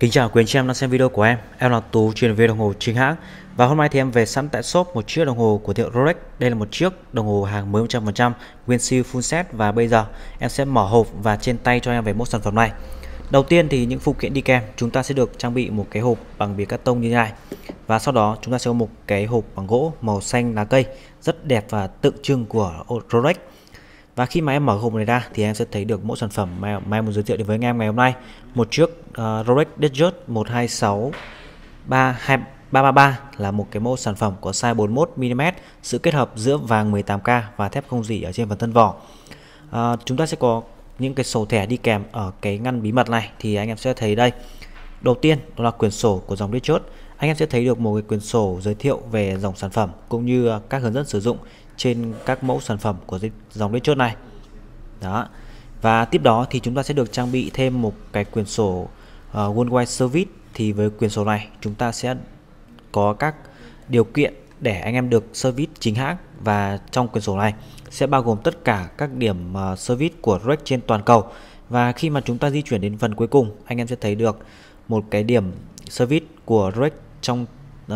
Kính chào quý anh chị em đang xem video của em. Em là Tú, chuyên viên đồng hồ chính hãng. Và hôm nay thì em về sẵn tại shop một chiếc đồng hồ của hiệu Rolex. Đây là một chiếc đồng hồ hàng mới 100% Nguyên siêu full set. Và bây giờ em sẽ mở hộp và trên tay cho em về một sản phẩm này. Đầu tiên thì những phụ kiện đi kèm. Chúng ta sẽ được trang bị một cái hộp bằng bìa cắt tông như thế này. Và sau đó chúng ta sẽ có một cái hộp bằng gỗ màu xanh lá cây, Rất đẹp và tượng trưng của Rolex và khi mà em mở hộp này ra thì em sẽ thấy được mỗi sản phẩm mà, mà em muốn giới thiệu đến với anh em ngày hôm nay. Một chiếc uh, Rolex Datejust 126 333 là một cái mẫu sản phẩm có size 41mm, sự kết hợp giữa vàng 18K và thép không dỉ ở trên phần thân vỏ. Uh, chúng ta sẽ có những cái sổ thẻ đi kèm ở cái ngăn bí mật này thì anh em sẽ thấy đây. Đầu tiên đó là quyển sổ của dòng Datejust. Anh em sẽ thấy được một cái quyển sổ giới thiệu về dòng sản phẩm cũng như ờ, các hướng dẫn sử dụng trên các mẫu sản phẩm của dòng đế chốt này. Đó. Và tiếp đó thì chúng ta sẽ được trang bị thêm một cái quyển sổ ờ, uh, Worldwide Service. Thì với quyển sổ này chúng ta sẽ có các điều kiện để anh em được service chính hãng. Và trong quyển sổ này sẽ bao gồm tất cả các điểm uh, service của Rex trên toàn cầu. Và khi mà chúng ta di chuyển đến phần cuối cùng anh em sẽ thấy được một cái điểm service của Rex trong uh,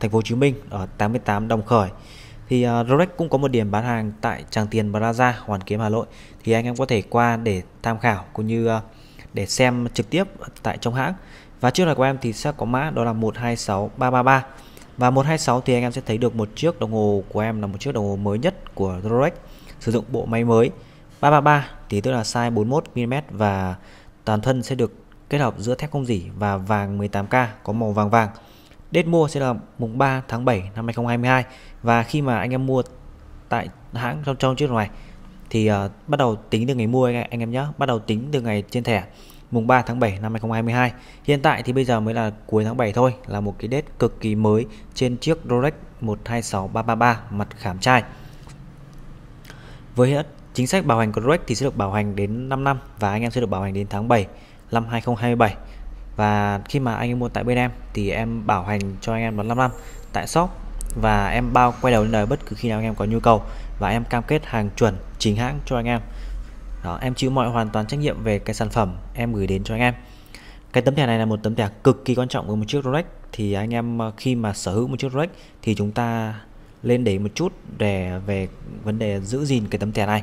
thành phố Hồ Chí Minh ở 88 Đồng Khởi thì uh, Rolex cũng có một điểm bán hàng tại Tràng Tiền Plaza Hoàn Kiếm Hà Nội. Thì anh em có thể qua để tham khảo cũng như uh, để xem trực tiếp tại trong hãng. Và chiếc này của em thì sẽ có mã đó là 126333 và 126 thì anh em sẽ thấy được một chiếc đồng hồ của em là một chiếc đồng hồ mới nhất của Rolex sử dụng bộ máy mới. 333 thì tức là size 41mm và toàn thân sẽ được kết hợp giữa thép không dỉ và vàng 18K có màu vàng vàng. Date mua sẽ là mùng 3 tháng 7 năm 2022 và khi mà anh em mua tại hãng trong trong chiếc này thì uh, bắt đầu tính từ ngày mua anh, anh em nhé bắt đầu tính từ ngày trên thẻ mùng 3 tháng 7 năm 2022 hiện tại thì bây giờ mới là cuối tháng 7 thôi là một cái date cực kỳ mới trên chiếc Rolex 126333 mặt khảm trai. Với chính sách bảo hành của Rolex thì sẽ được bảo hành đến 5 năm và anh em sẽ được bảo hành đến tháng 7 năm 2027 và khi mà anh em mua tại bên em, thì em bảo hành cho anh em đón 5 năm tại shop. Và em bao quay đầu lên đời bất cứ khi nào anh em có nhu cầu. Và em cam kết hàng chuẩn, chính hãng cho anh em. Đó, em chịu mọi hoàn toàn trách nhiệm về cái sản phẩm em gửi đến cho anh em. Cái tấm thẻ này là một tấm thẻ cực kỳ quan trọng của một chiếc Rolex. Thì anh em ờ, khi mà sở hữu một chiếc Rolex thì chúng ta lên để một chút để về vấn đề giữ gìn cái tấm thẻ này.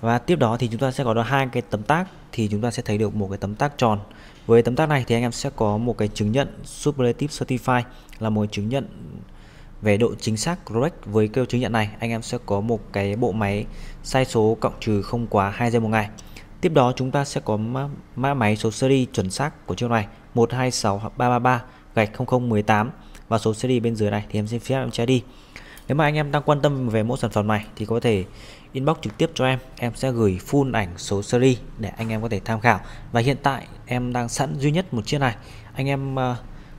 Và tiếp đó thì chúng ta sẽ có được hai cái tấm tác. Thì chúng ta sẽ thấy được một cái tấm tác tròn với tấm tác này thì anh em sẽ có một cái chứng nhận Superlative Certified là một chứng nhận về độ chính xác correct với cái chứng nhận này, anh em sẽ có một cái bộ máy sai số cộng trừ không quá 2 giây một ngày. Tiếp đó chúng ta sẽ có mã máy số series chuẩn xác của chiếc này 126333 gạch 0018 và số series bên dưới này thì em xin phép em che đi. Nếu mà anh em đang quan tâm về mẫu sản phẩm này thì có thể inbox trực tiếp cho em. Em sẽ gửi full ảnh số series để anh em có thể tham khảo. Và hiện tại em đang sẵn duy nhất một chiếc này. Anh em uh,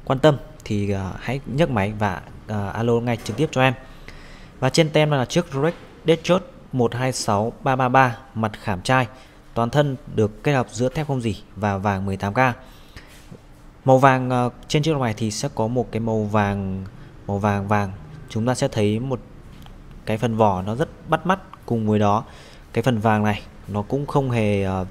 quan tâm thì uh, hãy nhấc máy và uh, alo ngay trực tiếp cho em. Và trên tem là chiếc Rolex Datejust 126333 mặt khảm trai. Toàn thân được kết hợp giữa thép không dỉ và vàng 18K màu vàng uh, trên chiếc này thì sẽ có một cái màu vàng màu vàng vàng. Chúng ta sẽ thấy một cái phần vỏ nó rất bắt mắt cùng với đó cái phần vàng này nó cũng không hề uh,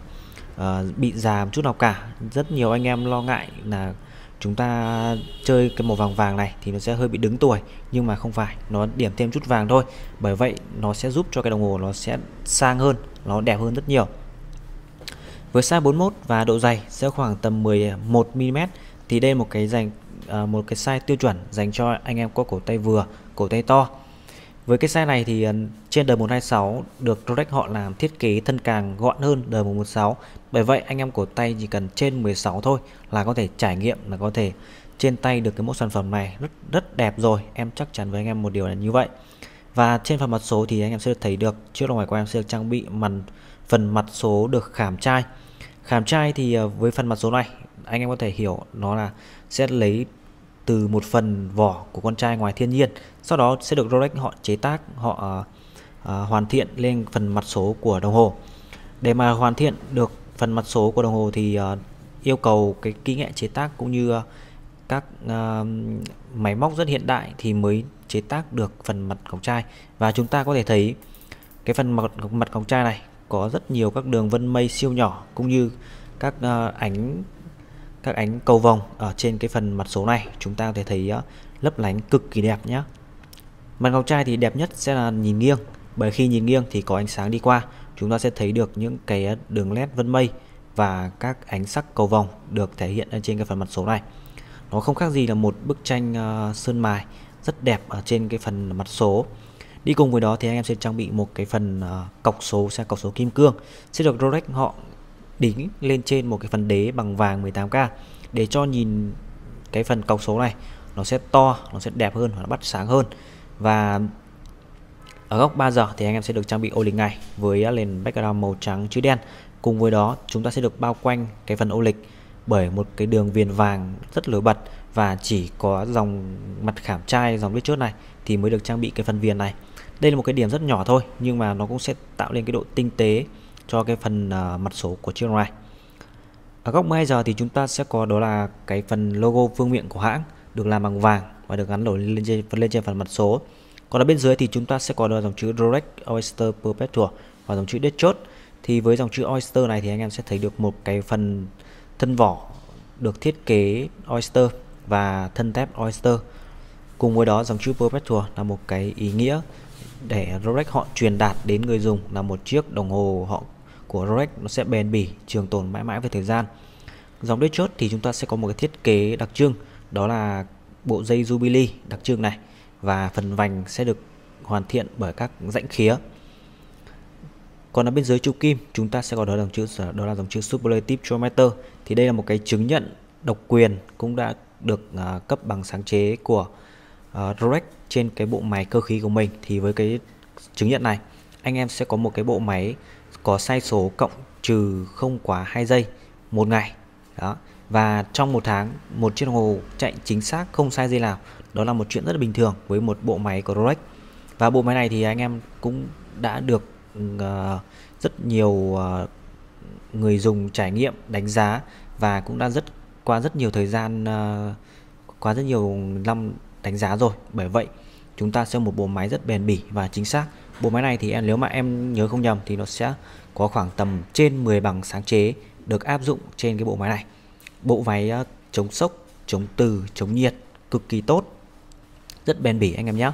uh, bị giảm chút nào cả. Rất nhiều anh em lo ngại là chúng ta chơi cái màu vàng vàng này thì nó sẽ hơi bị đứng tuổi nhưng mà không phải nó điểm thêm chút vàng thôi. Bởi vậy nó sẽ giúp cho cái đồng hồ nó sẽ sang hơn nó đẹp hơn rất nhiều. Với size 41 và độ dày sẽ khoảng tầm 11 mm thì đây một cái dành ờ, một cái size tiêu chuẩn dành cho anh em có cổ tay vừa cổ tay to với cái size này thì ờ, trên đời 126 được Rolex họ làm thiết kế thân càng gọn hơn đời 116 bởi vậy, anh em cổ tay chỉ cần trên 16 thôi là có thể trải nghiệm, là có thể trên tay được cái mẫu sản phẩm này. Rất rất đẹp rồi, em chắc chắn với anh em một điều là như vậy. Và trên phần mặt số thì anh em sẽ thấy được chiếc đồng hồ của em sẽ được trang bị màn, phần mặt số được khảm trai khảm trai thì ờ, với phần mặt số này, anh em có thể hiểu, nó là sẽ lấy từ một phần vỏ của con trai ngoài thiên nhiên. Sau đó sẽ được Rolex họ chế tác họ uh, hoàn thiện lên phần mặt số của đồng hồ. Để mà hoàn thiện được phần mặt số của đồng hồ thì uh, yêu cầu cái kỹ nghệ chế tác cũng như các uh, máy móc rất hiện đại thì mới chế tác được phần mặt cổng trai. Và chúng ta có thể thấy cái phần mặt mặt cổng trai này có rất nhiều các đường vân mây siêu nhỏ cũng như các uh, ánh các ánh cầu vồng ở trên cái phần mặt số này, chúng ta có thể thấy ờ, lấp lánh cực kỳ đẹp nhé mặt ngọc trai thì đẹp nhất sẽ là nhìn nghiêng, bởi khi nhìn nghiêng thì có ánh sáng đi qua, chúng ta sẽ thấy được những cái đường led vân mây và các ánh sắc cầu vồng được thể hiện ở trên cái phần mặt số này. Nó không khác gì là một bức tranh ờ, sơn mài rất đẹp ở trên cái phần mặt số. Đi cùng với đó thì anh em sẽ trang bị một cái phần ờ, cọc số xe cọc số kim cương, sẽ được Rolex họ đính lên trên một cái phần đế bằng vàng 18k để cho nhìn cái phần cọc số này, nó sẽ to, nó sẽ đẹp hơn, nó bắt sáng hơn. Và ở góc 3 giờ thì anh em sẽ được trang bị ô lịch ngày với nền background màu trắng chữ đen. Cùng với đó, chúng ta sẽ được bao quanh cái phần ô lịch bởi một cái đường viền vàng rất nổi bật và chỉ có dòng mặt khảm trai dòng lít chốt này thì mới được trang bị cái phần viền này. Đây là một cái điểm rất nhỏ thôi, nhưng mà nó cũng sẽ tạo lên cái độ tinh tế cho cái phần uh, mặt số của chiếc này ở góc 12 giờ thì chúng ta sẽ có đó là cái phần logo phương miệng của hãng được làm bằng vàng và được gắn nổi lên trên lên trên phần mặt số còn ở bên dưới thì chúng ta sẽ có đó dòng chữ Rolex Oyster Perpetual và dòng chữ Dead thì với dòng chữ Oyster này thì anh em sẽ thấy được một cái phần thân vỏ được thiết kế Oyster và thân thép Oyster. Cùng với đó dòng chữ Perpetual là một cái ý nghĩa để Rolex họ truyền đạt đến người dùng là một chiếc đồng hồ họ của Rolex nó sẽ bền bỉ trường tồn mãi mãi về thời gian. Dòng đế chốt thì chúng ta sẽ có một cái thiết kế đặc trưng đó là bộ dây Jubilee đặc trưng này và phần vành sẽ được hoàn thiện bởi các rãnh khía. Còn ở bên dưới trụ kim chúng ta sẽ có đó dòng chữ đó là dòng chữ Superlative Geometer. Thì đây là một cái chứng nhận độc quyền cũng đã được uh, cấp bằng sáng chế của uh, Rolex trên cái bộ máy cơ khí của mình. Thì với cái chứng nhận này anh em sẽ có một cái bộ máy có sai số cộng trừ không quá 2 giây một ngày. Đó. Và trong một tháng một chiếc đồng hồ chạy chính xác không sai giây nào đó là một chuyện rất là bình thường với một bộ máy của Rolex. Và bộ máy này thì anh em cũng đã được uh, rất nhiều uh, người dùng trải nghiệm đánh giá và cũng đã rất qua rất nhiều thời gian uh, qua rất nhiều năm đánh giá rồi. Bởi vậy chúng ta sẽ một bộ máy rất bền bỉ và chính xác bộ máy này thì em nếu mà em nhớ không nhầm thì nó sẽ có khoảng tầm trên 10 bằng sáng chế được áp dụng trên cái bộ máy này. Bộ máy ờ, chống sốc chống từ chống nhiệt cực kỳ tốt. Rất bền bỉ anh em nhé.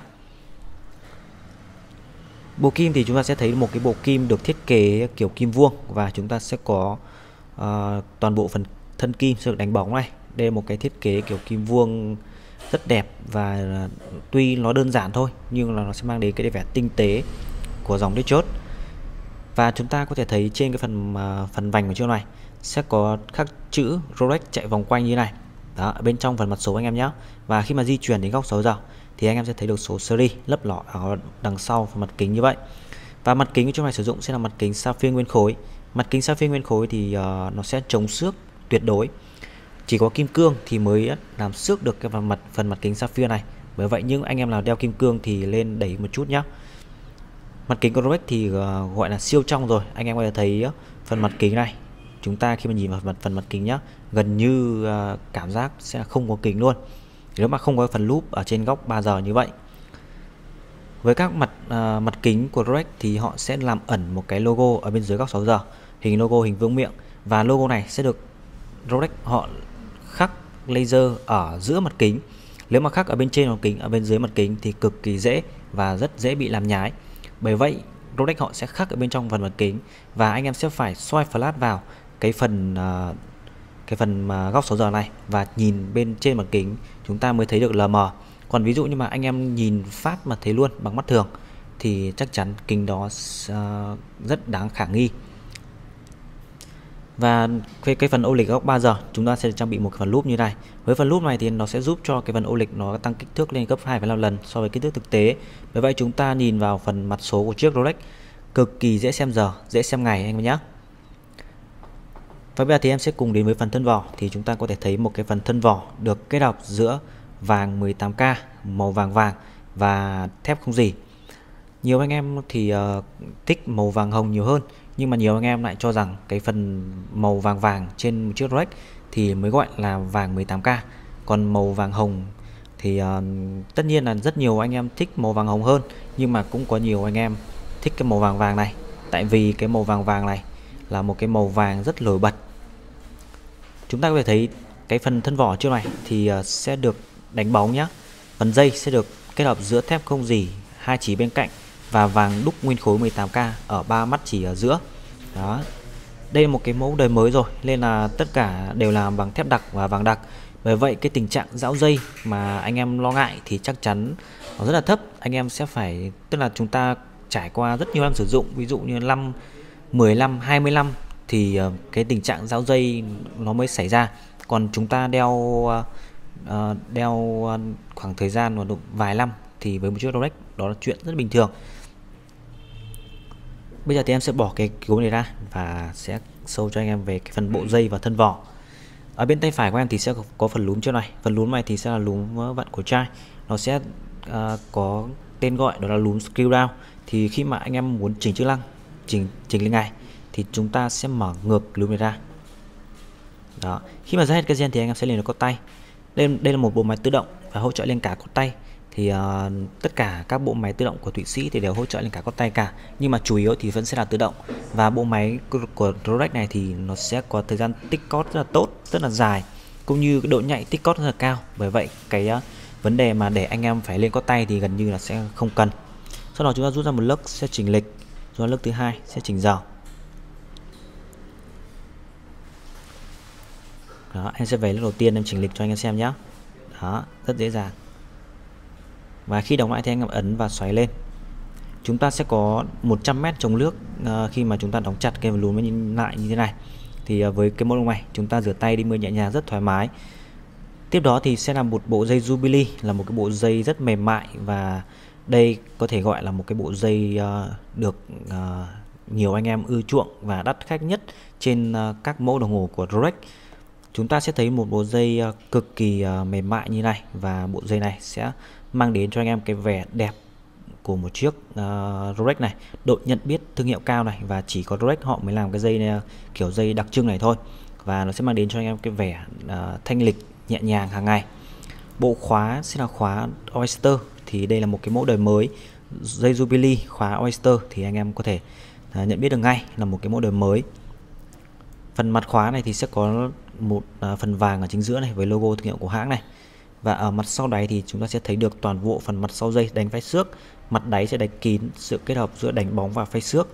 Bộ kim thì chúng ta sẽ thấy một cái bộ kim được thiết kế kiểu kim vuông và chúng ta sẽ có uh, toàn bộ phần thân kim sẽ được đánh bóng này. Đây là một cái thiết kế kiểu kim vuông rất đẹp và tuy nó đơn giản thôi nhưng là nó sẽ mang đến cái vẻ tinh tế của dòng đế chốt. Và chúng ta có thể thấy trên cái phần à, phần vành của chiếc này sẽ có khắc chữ Rolex chạy vòng quanh như này. Đó ở bên trong phần mặt số anh em nhé và khi mà di chuyển đến góc 6 giờ thì anh em sẽ thấy được số series lấp lọ ở đằng sau phần mặt kính như vậy. Và mặt kính của chúng này sử dụng sẽ là mặt kính sapphire nguyên khối. Mặt kính sapphire nguyên khối thì uh, nó sẽ chống xước tuyệt đối chỉ có kim cương thì mới làm xước được cái phần mặt phần mặt kính sapphire này. Bởi vậy những anh em nào đeo kim cương thì lên đẩy một chút nhá. mặt kính Rolex thì ờ, gọi là siêu trong rồi. Anh em có thể thấy ờ, phần mặt kính này. Chúng ta khi mà nhìn vào mặt, phần mặt kính nhá, gần như ờ, cảm giác sẽ không có kính luôn. Nếu mà không có phần lúp ở trên góc 3 giờ như vậy. Với các mặt mặt kính của Rolex thì họ sẽ làm ẩn một cái logo ở bên dưới góc 6 giờ. Hình logo hình vương miệng. Và logo này sẽ được Rolex họ khắc laser ở giữa mặt kính. Nếu mà khắc ở bên trên mặt kính ở bên dưới mặt kính thì cực kỳ dễ và rất dễ bị làm nhái. Bởi vậy Rolex họ sẽ khắc ở bên trong phần mặt kính và anh em sẽ phải xoay flash vào cái phần uh, cái phần mà góc 6 giờ này và nhìn bên trên mặt kính chúng ta mới thấy được lờ mờ. Còn ví dụ như mà anh em nhìn phát mà thấy luôn bằng mắt thường thì chắc chắn kính đó uh, rất đáng khả nghi và cái, cái phần ô lịch góc 3 giờ chúng ta sẽ trang bị một phần lúp như này. Với phần lúp này thì nó sẽ giúp cho cái phần ô lịch nó tăng kích thước lên gấp 2,5 lần so với kích thước thực tế. Bởi vậy chúng ta nhìn vào phần mặt số của chiếc Rolex cực kỳ dễ xem giờ dễ xem ngày anh em nhé. Và bây giờ thì em sẽ cùng đến với phần thân vỏ thì chúng ta có thể thấy một cái phần thân vỏ được kết hợp giữa vàng 18K màu vàng vàng và thép không gì nhiều anh em thì uh, thích màu vàng hồng nhiều hơn nhưng mà nhiều anh em lại cho rằng cái phần màu vàng vàng trên một chiếc Rolex thì mới gọi là vàng 18K còn màu vàng hồng thì uh, tất nhiên là rất nhiều anh em thích màu vàng hồng hơn nhưng mà cũng có nhiều anh em thích cái màu vàng vàng này. Tại vì cái màu vàng vàng này là một cái màu vàng rất nổi bật. Chúng ta có thể thấy cái phần thân vỏ trước này thì uh, sẽ được đánh bóng nhá. Phần dây sẽ được kết hợp giữa thép không gì hai chỉ bên cạnh và vàng đúc nguyên khối 18k ở ba mắt chỉ ở giữa. Đó. Đây là một cái mẫu đời mới rồi, nên là tất cả đều làm bằng thép đặc và vàng đặc. Bởi vậy cái tình trạng rão dây mà anh em lo ngại thì chắc chắn nó rất là thấp. Anh em sẽ phải, tức là chúng ta trải qua rất nhiều năm sử dụng, ví dụ như năm 15 25 thì ờ, cái tình trạng rão dây nó mới xảy ra. Còn chúng ta đeo ờ, ờ, đeo khoảng thời gian mà độ vài năm thì với một chiếc Rolex đó là chuyện rất bình thường bây giờ thì em sẽ bỏ cái gối này ra và sẽ sâu cho anh em về cái phần bộ dây và thân vỏ. Ở bên tay phải của em thì sẽ có phần lún chỗ này. Phần lún này thì sẽ là lún vặn của chai. Nó sẽ uh, có tên gọi đó là lún screw down thì khi mà anh em muốn chỉnh chức năng chỉnh chỉnh lên ngày thì chúng ta sẽ mở ngược lún này ra. Đó. Khi mà ra hết cái gen thì anh em sẽ liền được có tay. Đây đây là một bộ máy tự động và hỗ trợ lên cả cốt tay thì uh, tất cả các bộ máy tự động của Thụy Sĩ thì đều hỗ trợ lên cả cốt tay cả. Nhưng mà chủ yếu thì vẫn sẽ là tự động. Và bộ máy của Rolex này thì nó sẽ có thời gian tích cót rất là tốt rất là dài cũng như cái độ nhạy tích cót rất là cao. Bởi vậy cái uh, vấn đề mà để anh em phải lên có tay thì gần như là sẽ không cần. Sau đó chúng ta rút ra một lớp sẽ chỉnh lịch. Rồi lớp thứ hai sẽ chỉnh giờ. Đó em sẽ về lớp đầu tiên em chỉnh lịch cho anh em xem nhé đó rất dễ dàng và khi đóng lại thì anh em ấn và xoáy lên. Chúng ta sẽ có 100m chống nước uh, khi mà chúng ta đóng chặt cái lún lại như thế này. Thì uh, với cái mẫu này chúng ta rửa tay đi mưa nhẹ nhàng rất thoải mái. Tiếp đó thì sẽ là một bộ dây Jubilee là một cái bộ dây rất mềm mại và đây có thể gọi là một cái bộ dây uh, được uh, nhiều anh em ưa chuộng và đắt khách nhất trên uh, các mẫu đồng hồ của Rolex. Chúng ta sẽ thấy một bộ dây uh, cực kỳ uh, mềm mại như này và bộ dây này sẽ mang đến cho anh em cái vẻ đẹp của một chiếc uh, Rolex này. Độ nhận biết thương hiệu cao này và chỉ có Rolex họ mới làm cái dây này, kiểu dây đặc trưng này thôi. Và nó sẽ mang đến cho anh em cái vẻ uh, thanh lịch nhẹ nhàng hàng ngày. Bộ khóa sẽ là khóa Oyster thì đây là một cái mẫu đời mới. Dây Jubilee khóa Oyster thì anh em có thể uh, nhận biết được ngay là một cái mẫu đời mới. Phần mặt khóa này thì sẽ có một uh, phần vàng ở chính giữa này với logo thương hiệu của hãng này và ở mặt sau đáy thì chúng ta sẽ thấy được toàn bộ phần mặt sau dây đánh phay xước. Mặt đáy sẽ đánh kín sự kết hợp giữa đánh bóng và phay xước.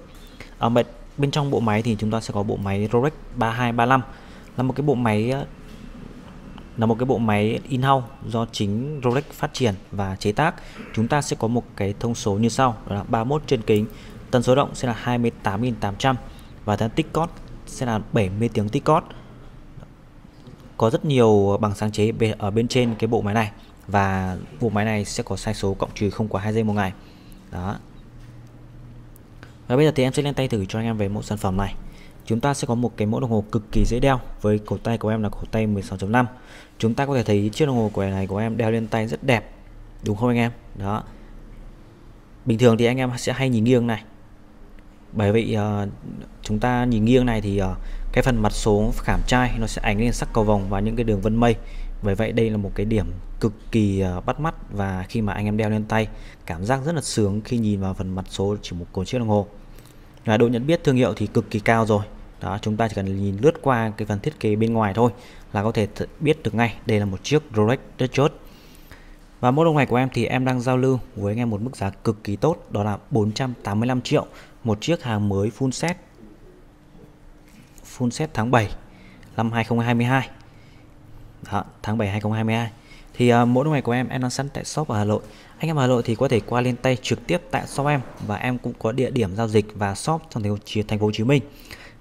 Ở bên, bên trong bộ máy thì chúng ta sẽ có bộ máy Rolex 3235 là một cái bộ máy ờ, là một cái bộ máy in-house do chính Rolex phát triển và chế tác. Chúng ta sẽ có một cái thông số như sau đó là 31 trên kính. Tần số động sẽ là 28.800 và tần tích cót sẽ là 70 tiếng tích cót có rất nhiều bằng sáng chế ở bên trên cái bộ máy này. Và bộ máy này sẽ có sai số cộng trừ không quá 2 giây một ngày. Đó. Và bây giờ thì em sẽ lên tay thử cho anh em về mẫu sản phẩm này. Chúng ta sẽ có một cái mẫu đồng hồ cực kỳ dễ đeo với cổ tay của em là cổ tay 16.5 chúng ta có thể thấy chiếc đồng hồ của này của em đeo lên tay rất đẹp, đúng không anh em? Đó. Bình thường thì anh em sẽ hay nhìn nghiêng này bởi vậy uh, ờ, chúng ta nhìn nghiêng này thì uh, cái phần mặt số khảm trai nó sẽ ảnh lên sắc cầu vòng và những cái đường vân mây. Bởi vậy đây là một cái điểm cực kỳ uh, bắt mắt và khi mà anh em đeo lên tay cảm giác rất là sướng khi nhìn vào phần mặt số chỉ một cột chiếc đồng hồ. Và độ nhận biết thương hiệu thì cực kỳ cao rồi. Đó chúng ta chỉ cần nhìn lướt qua cái phần thiết kế bên ngoài thôi là có thể biết được ngay đây là một chiếc Rolex rất chốt và mẫu đồng này của em thì em đang giao lưu với anh em một mức giá cực kỳ tốt đó là 485 triệu một chiếc hàng mới full set. Full set tháng 7 năm 2022 Đó, tháng 7 2022 thì uh, mỗi này của em em đang sẵn tại shop ở Hà Nội. Anh em ở Hà Nội thì có thể qua lên tay trực tiếp tại shop em và em cũng có địa điểm giao dịch và shop trong thành phố, thành phố Hồ Chí Minh.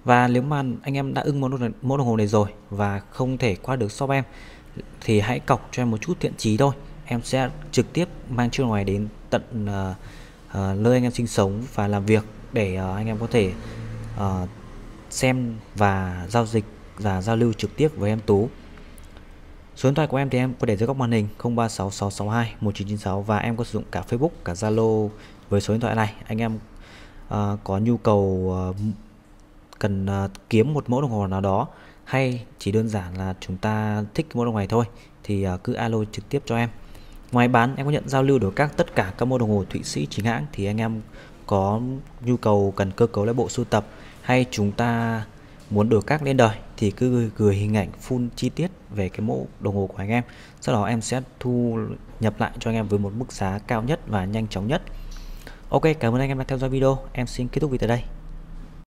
Và nếu mà anh em đã ưng mẫu đồng, mẫu đồng hồ này rồi và không thể qua được shop em thì hãy cọc cho em một chút thiện chí thôi. Em sẽ trực tiếp mang chiếc ngoài đến tận uh, uh, nơi anh em sinh sống và làm việc để uh, anh em có thể uh, xem và giao dịch và giao lưu trực tiếp với em Tú Số điện thoại của em thì em có để dưới góc màn hình 036662 1996 và em có sử dụng cả Facebook, cả Zalo với số điện thoại này. Anh em uh, có nhu cầu uh, cần uh, kiếm một mẫu đồng hồ nào đó hay chỉ đơn giản là chúng ta thích mẫu đồng hồ này thôi thì uh, cứ alo trực tiếp cho em. Ngoài bán em có nhận giao lưu được các tất cả các mẫu đồng hồ Thụy Sĩ chính hãng thì anh em có nhu cầu cần cơ cấu lại bộ sưu tập hay chúng ta muốn đổi các lên đời thì cứ gửi hình ảnh full chi tiết về cái mẫu đồng hồ của anh em. Sau đó em sẽ thu nhập lại cho anh em với một mức giá cao nhất và nhanh chóng nhất. Ok, cảm ơn anh em đã theo dõi video. Em xin kết thúc video tại đây.